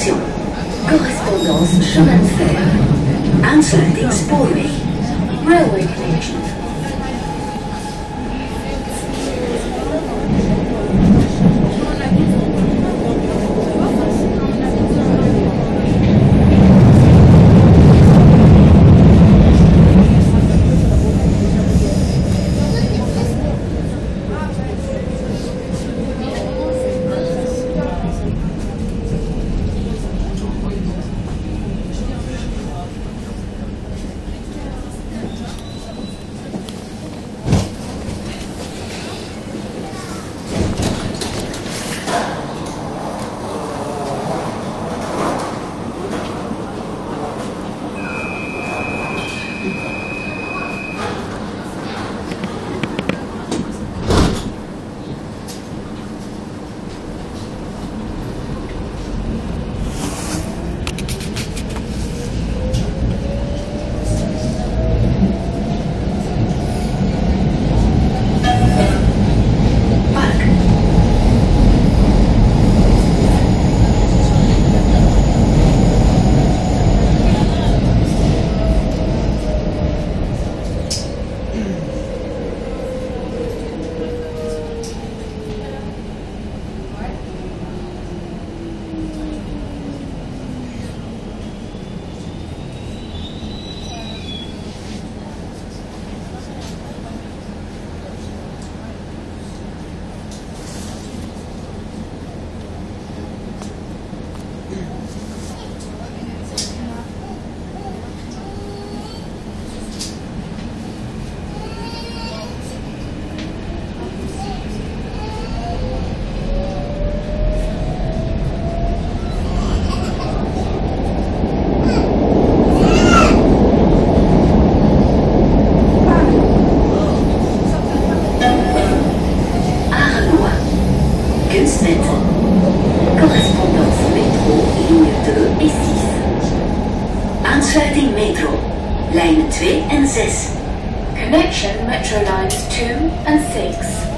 Station. Correspondance chemin de fer. Aansluiting spoorweg. Railway connection. Lijnen 2 en 6. Connection Metro Lines 2 and 6.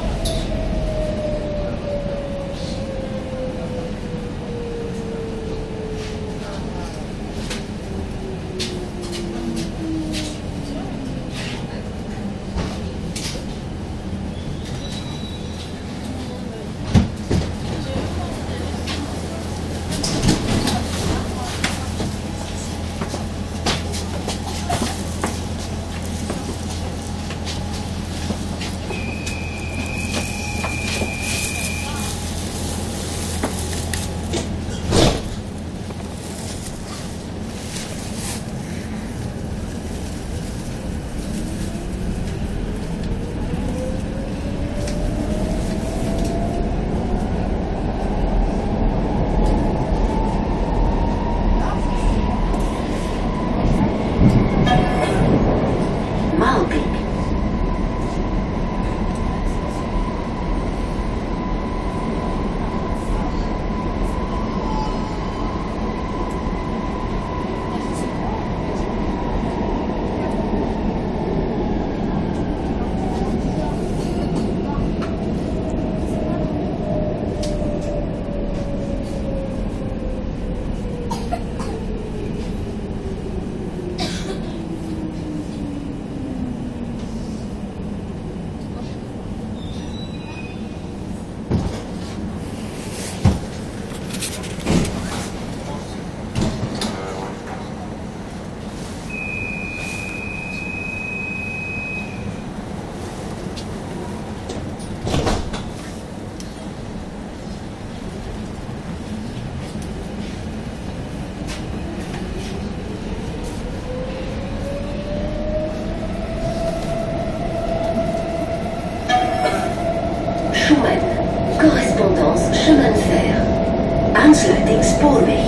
Sputnik.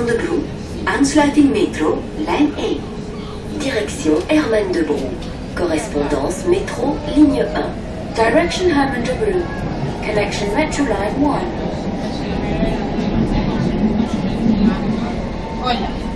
Richting Herman de Broek. Aansluiting metro, lijn 1. Direction Herman de Broek. Correspondance métro, ligne 1. Direction Herman de Broek. Connection Metro Line 1.